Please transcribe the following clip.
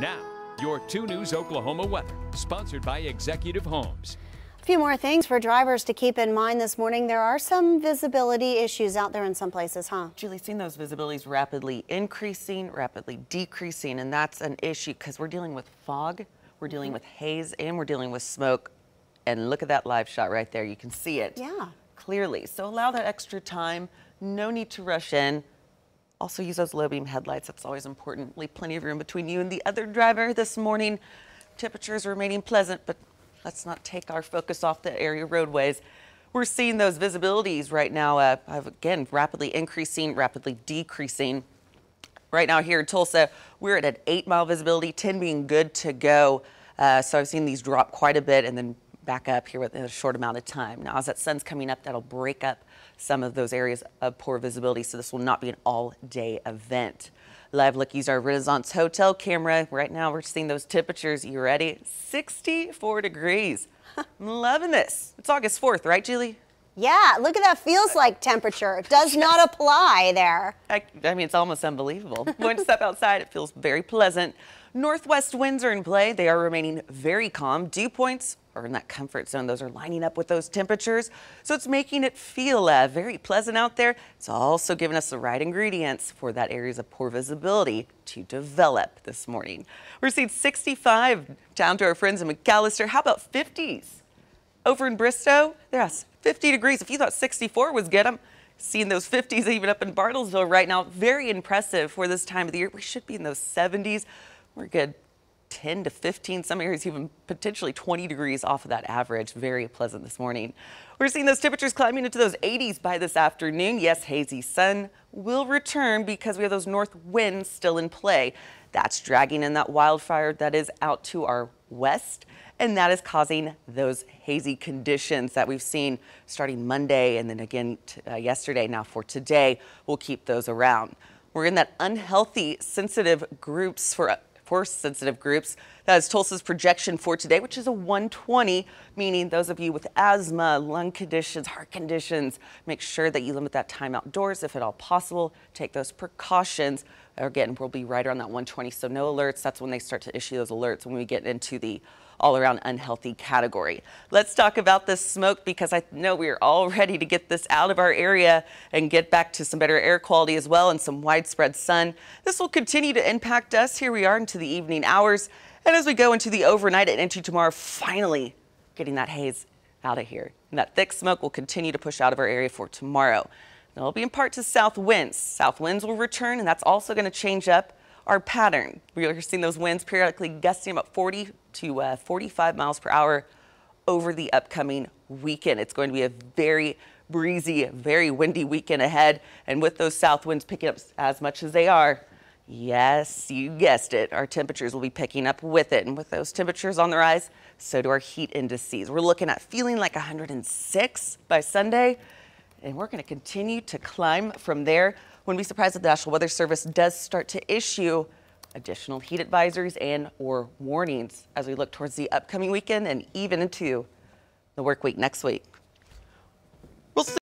Now, your 2 News Oklahoma weather, sponsored by Executive Homes. A few more things for drivers to keep in mind this morning. There are some visibility issues out there in some places, huh? Julie, seen those visibilities rapidly increasing, rapidly decreasing, and that's an issue because we're dealing with fog, we're dealing with haze, and we're dealing with smoke. And look at that live shot right there. You can see it Yeah. clearly. So allow that extra time. No need to rush in. Also use those low beam headlights. That's always important. Leave plenty of room between you and the other driver this morning. Temperatures remaining pleasant, but let's not take our focus off the area roadways. We're seeing those visibilities right now, uh, again, rapidly increasing, rapidly decreasing. Right now here in Tulsa, we're at an eight mile visibility, 10 being good to go. Uh, so I've seen these drop quite a bit and then back up here within a short amount of time. Now, as that sun's coming up, that'll break up some of those areas of poor visibility, so this will not be an all-day event. Live look, use our Renaissance Hotel camera. Right now, we're seeing those temperatures. You ready? 64 degrees. I'm loving this. It's August 4th, right, Julie? Yeah, look at that feels like temperature. It does not apply there. I, I mean, it's almost unbelievable. Going to step outside, it feels very pleasant. Northwest winds are in play. They are remaining very calm. Dew points are in that comfort zone. Those are lining up with those temperatures. So it's making it feel uh, very pleasant out there. It's also giving us the right ingredients for that areas of poor visibility to develop this morning. We're seeing 65 down to our friends in McAlester. How about 50s? Over in Bristow, yes, 50 degrees. If you thought 64 was good, I'm seeing those 50s even up in Bartlesville right now. Very impressive for this time of the year. We should be in those 70s. We're good 10 to 15, some areas even potentially 20 degrees off of that average. Very pleasant this morning. We're seeing those temperatures climbing into those 80s by this afternoon. Yes, hazy sun will return because we have those north winds still in play. That's dragging in that wildfire that is out to our west and that is causing those hazy conditions that we've seen starting Monday and then again uh, yesterday. Now for today, we'll keep those around. We're in that unhealthy sensitive groups for for sensitive groups. That is Tulsa's projection for today, which is a 120, meaning those of you with asthma, lung conditions, heart conditions, make sure that you limit that time outdoors if at all possible. Take those precautions. Again, we'll be right around that 120, so no alerts. That's when they start to issue those alerts when we get into the all around unhealthy category. Let's talk about this smoke because I know we are all ready to get this out of our area and get back to some better air quality as well and some widespread sun. This will continue to impact us. Here we are into the evening hours. And as we go into the overnight and into tomorrow, finally getting that haze out of here. And that thick smoke will continue to push out of our area for tomorrow. Now It'll be in part to south winds. South winds will return, and that's also going to change up our pattern. We are seeing those winds periodically gusting about 40 to uh, 45 miles per hour over the upcoming weekend. It's going to be a very breezy, very windy weekend ahead. And with those south winds picking up as much as they are, yes, you guessed it, our temperatures will be picking up with it. And with those temperatures on the rise, so do our heat indices. We're looking at feeling like 106 by Sunday, and we're going to continue to climb from there. Wouldn't be surprised if the National Weather Service does start to issue additional heat advisories and or warnings as we look towards the upcoming weekend and even into the work week next week.